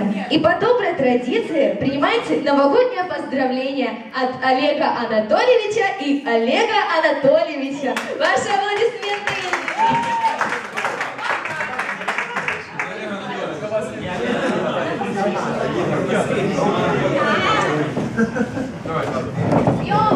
Отлично. И по доброй традиции принимайте новогоднее поздравление от Олега Анатольевича и Олега Анатольевича. Ваши аплодисменты. Давай, давай.